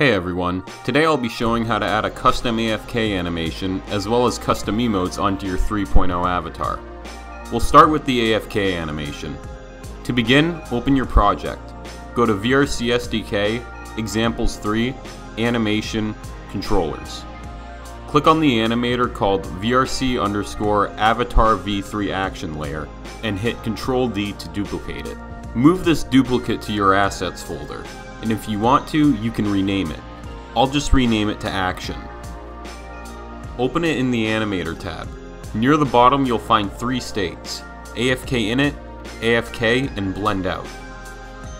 Hey everyone, today I'll be showing how to add a custom AFK animation as well as custom emotes onto your 3.0 avatar. We'll start with the AFK animation. To begin, open your project. Go to VRC SDK, Examples 3, Animation, Controllers. Click on the animator called VRC underscore avatar v3 action layer and hit Ctrl D to duplicate it. Move this duplicate to your assets folder, and if you want to, you can rename it. I'll just rename it to action. Open it in the animator tab. Near the bottom you'll find three states, AFK init, AFK, and blend out.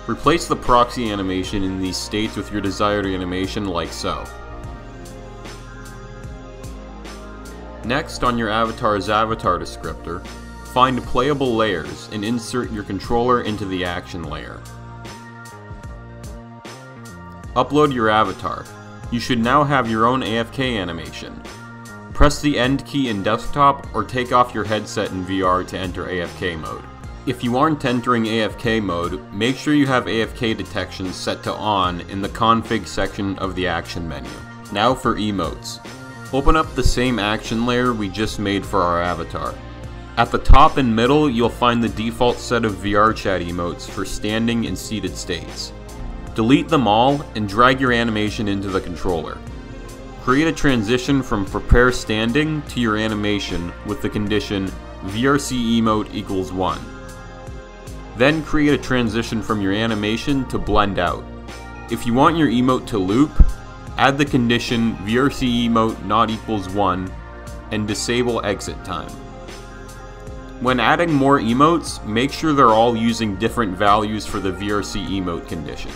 Replace the proxy animation in these states with your desired animation like so. Next, on your avatar's avatar descriptor, find playable layers and insert your controller into the action layer. Upload your avatar. You should now have your own AFK animation. Press the end key in desktop or take off your headset in VR to enter AFK mode. If you aren't entering AFK mode, make sure you have AFK detection set to on in the config section of the action menu. Now for emotes. Open up the same action layer we just made for our avatar. At the top and middle, you'll find the default set of VRChat emotes for standing and seated states. Delete them all and drag your animation into the controller. Create a transition from prepare standing to your animation with the condition VRC emote equals 1. Then create a transition from your animation to blend out. If you want your emote to loop, add the condition VRC emote not equals 1 and disable exit time. When adding more emotes, make sure they're all using different values for the VRC emote condition.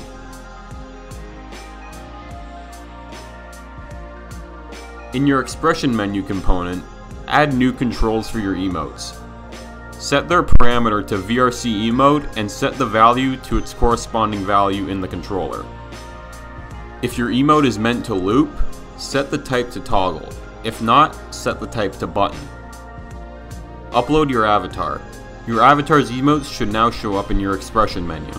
In your expression menu component, add new controls for your emotes. Set their parameter to VRC emote and set the value to its corresponding value in the controller. If your emote is meant to loop, set the type to toggle. If not, set the type to button. Upload your avatar. Your avatar's emotes should now show up in your expression menu.